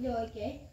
You okay.